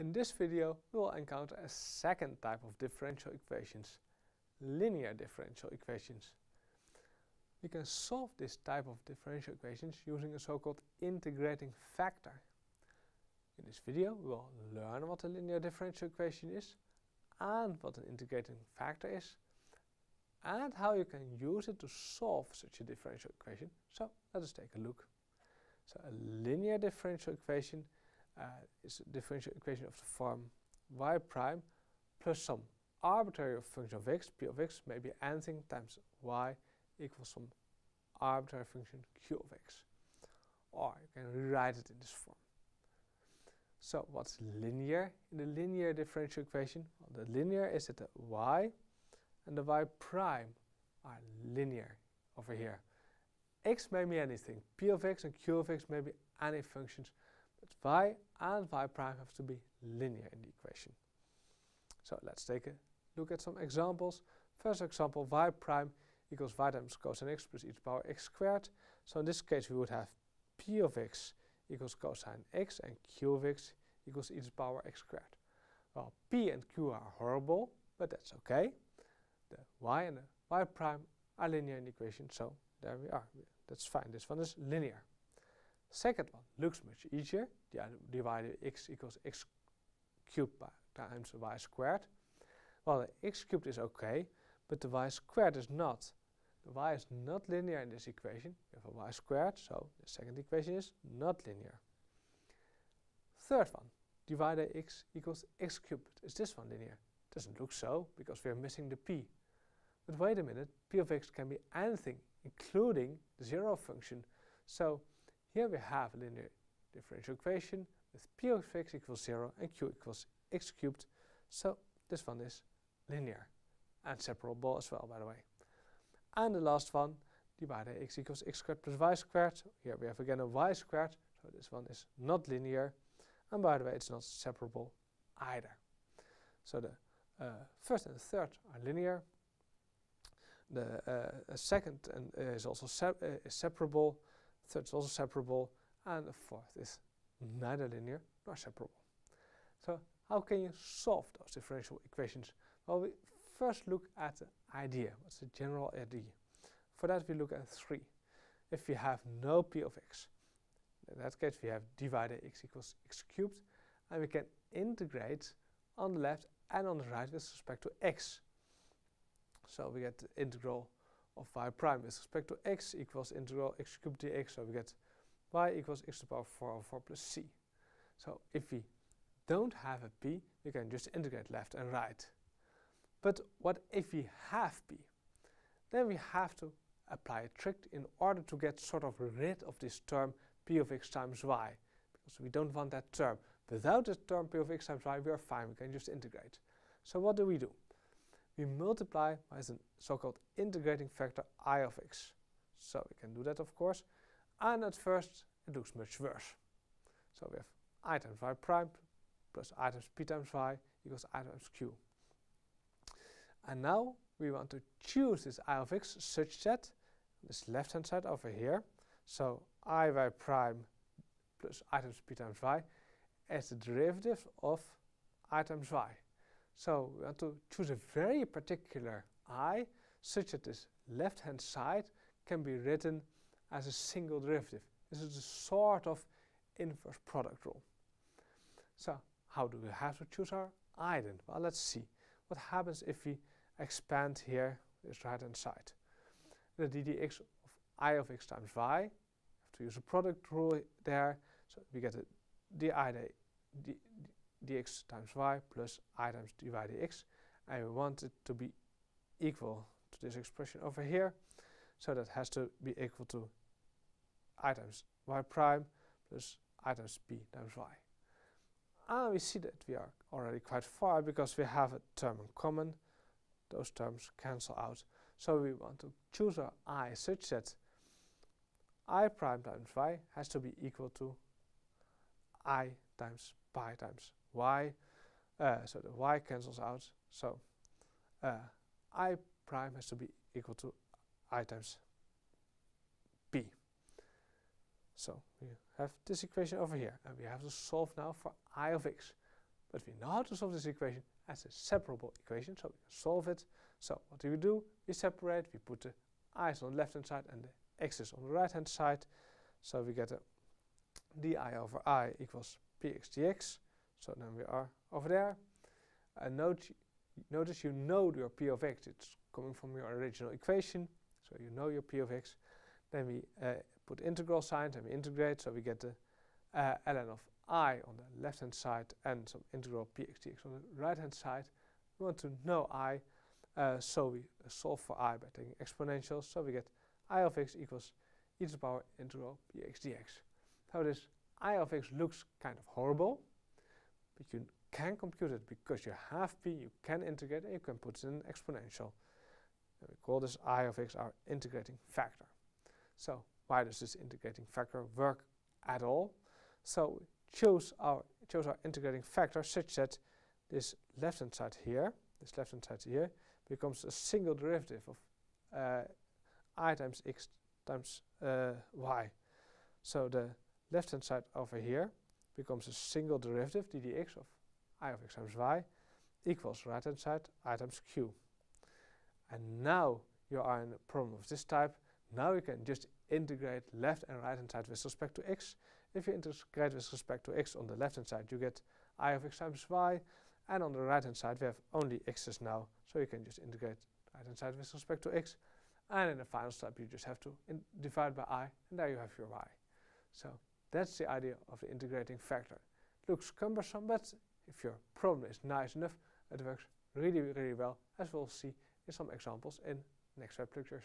In this video we will encounter a second type of differential equations, linear differential equations. We can solve this type of differential equations using a so-called integrating factor. In this video we will learn what a linear differential equation is and what an integrating factor is and how you can use it to solve such a differential equation. So let us take a look. So a linear differential equation uh, is a differential equation of the form y prime plus some arbitrary function of x, p of x, may be anything times y equals some arbitrary function q of x. Or you can rewrite it in this form. So what's linear in the linear differential equation? Well, the linear is that the y and the y prime are linear over here. x may be anything, p of x and q of x may be any functions y and y prime have to be linear in the equation. So let's take a look at some examples. First example, y prime equals y times cosine x plus e to the power x squared. So in this case we would have p of x equals cosine x and q of x equals e to the power x squared. Well, p and q are horrible, but that's okay. The y and the y prime are linear in the equation, so there we are. That's fine. This one is linear. Second one looks much easier. Dy dx equals x cubed times y squared. Well, the x cubed is okay, but the y squared is not. The y is not linear in this equation. We have a y squared, so the second equation is not linear. Third one, dy dx equals x cubed. Is this one linear? Doesn't look so, because we are missing the p. But wait a minute, p of x can be anything, including the zero function. So here we have a linear differential equation with p of x equals 0 and q equals x cubed. So this one is linear and separable as well, by the way. And the last one, dy dx equals x squared plus y squared. Here we have again a y squared, so this one is not linear. And by the way, it's not separable either. So the uh, first and third are linear. The uh, second and, uh, is also se uh, is separable third is also separable, and the fourth is neither linear nor separable. So how can you solve those differential equations? Well, we first look at the idea. What's the general idea? For that we look at 3. If we have no p of x, in that case we have dy dx equals x cubed, and we can integrate on the left and on the right with respect to x. So we get the integral of y prime with respect to x equals integral x cubed dx. So we get y equals x to the power 4 over 4 plus c. So if we don't have a p, we can just integrate left and right. But what if we have p? Then we have to apply a trick in order to get sort of rid of this term p of x times y, because we don't want that term. Without the term p of x times y, we are fine, we can just integrate. So what do we do? We multiply by the so-called integrating factor i of x. So we can do that of course, and at first it looks much worse. So we have i times y prime plus i times p times y equals i times q. And now we want to choose this i of x such that this left hand side over here, so i y prime plus i times p times y as the derivative of i times y. So we want to choose a very particular i such that this left hand side can be written as a single derivative. This is a sort of inverse product rule. So how do we have to choose our i then? Well, let's see. What happens if we expand here this right hand side? The ddx of i of x times y, we have to use a product rule there, so we get a di dx times y plus i times dy dx and we want it to be equal to this expression over here so that has to be equal to i times y prime plus i times p times y. And we see that we are already quite far because we have a term in common. Those terms cancel out. So we want to choose our i such that i prime times y has to be equal to i times pi times y. Uh, so the y cancels out. So uh, i prime has to be equal to i times p. So we have this equation over here, and we have to solve now for i of x. but we know how to solve this equation as a separable equation, so we can solve it. So what do we do? We separate, we put the i's on the left hand side and the x's on the right hand side. So we get a di over i equals px dx. So then we are over there. And note, notice you know your p of x, it's coming from your original equation. So you know your p of x. Then we uh, put integral signs and we integrate, so we get the uh, ln of i on the left hand side and some integral px dx on the right hand side. We want to know i, uh, so we solve for i by taking exponentials, so we get i of x equals e to the power integral px dx. So this i of x looks kind of horrible, but you can compute it because you have p, you can integrate and you can put it in an exponential. And we call this i of x our integrating factor. So why does this integrating factor work at all? So choose our, choose our integrating factor such that this left hand side here, this left hand side here, becomes a single derivative of uh, i times x times uh, y. So the left hand side over here becomes a single derivative d dx of i of x times y equals right hand side i times q. And now you are in a problem of this type. Now you can just integrate left and right hand side with respect to x. If you integrate with respect to x on the left hand side, you get i of x times y. And on the right hand side, we have only x's now. So you can just integrate right hand side with respect to x. And in the final step, you just have to divide by i, and there you have your y. So that's the idea of the integrating factor. Looks cumbersome, but if your problem is nice enough, it works really, really well, as we'll see in some examples in next web lectures.